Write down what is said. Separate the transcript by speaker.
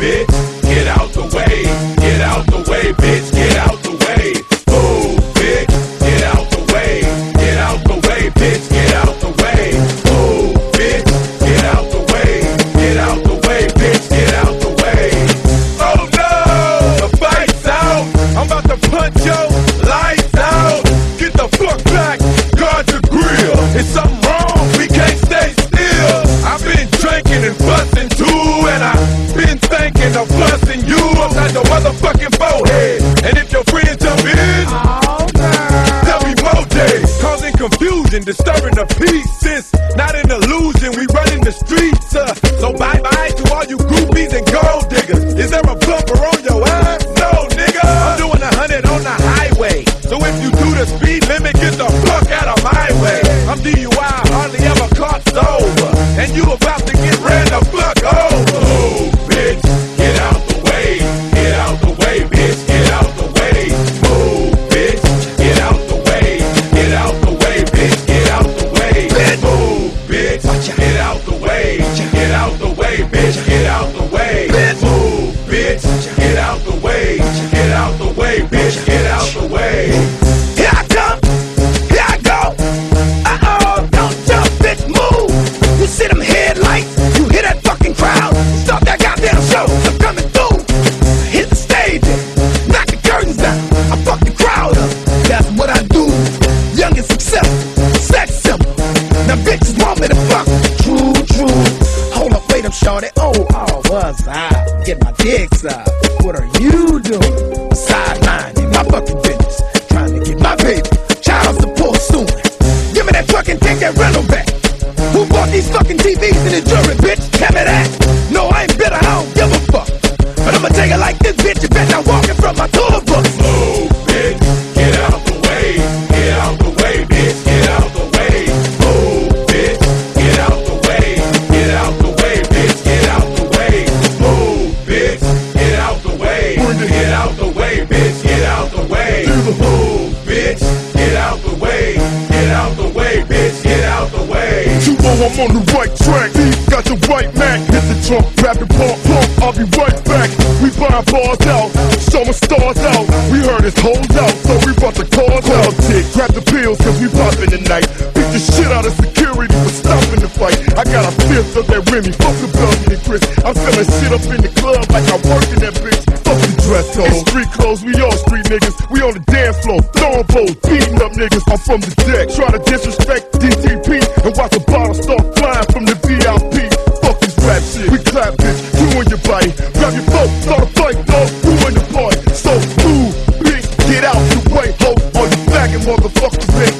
Speaker 1: bitch, get out the way. Get out the way, bitch, get out the way. Move, bitch, get out the way. Get out the way, bitch, get out the way. Move, bitch, get out the way. Get out the way, bitch, get out the way. Oh no, the fight's out. I'm about to punch your lights out. Get the fuck back, guard your grill. Is something wrong? We can't stay still. I've been drinking and busting too, busting you upside the motherfucking forehead. And if your friends jump in, there'll be more days. Causing confusion, disturbing the peace. It's not an illusion, we running the streets. Uh, so bye bye bitch, get out the way.
Speaker 2: Here I come, here I go. Uh oh, don't jump, bitch, move. You see them headlights, you hear that fucking crowd. Stop that goddamn show, I'm coming through. Hit the stage, knock the curtains down. I fuck the crowd up, that's what I do. Young and successful, sex symbol. Now bitches want me to fuck. True, true. Hold up, wait up, shorty. Oh, oh, what's up? Get my dicks sucked. What are you that rental back. Who bought these fucking TVs in the jury, bitch? Tell me that. No, I ain't bitter, I don't give a fuck. But I'ma take it like this, bitch. You better not walking from my tour
Speaker 1: bus.
Speaker 3: On the right track. He got the right Mac. Hit the trunk, rapping pump, pump. I'll be right back. We buying bars out, showing stars out. We heard it's hold out, so we brought the cars out. Tick, grab the pills, cause we popping tonight. Beat the shit out of security for stopping the fight. I got a fifth of that Remy, fuck the Belgian and Chris. I'm selling shit up in the club like I work in that bitch. Dress dressed hoes. Street clothes, we all street niggas. We on the dance floor, throwing bowls, beating up niggas. I'm from the deck, trying to disrespect DTP and watch a bottle start flying from the VIP. Fuck this rap shit. We clap, bitch. You on your body. Grab your phone, start a fight, dog. You in the party. So move. bitch. Get out the way, ho. Are you faggot, motherfuckers, bitch.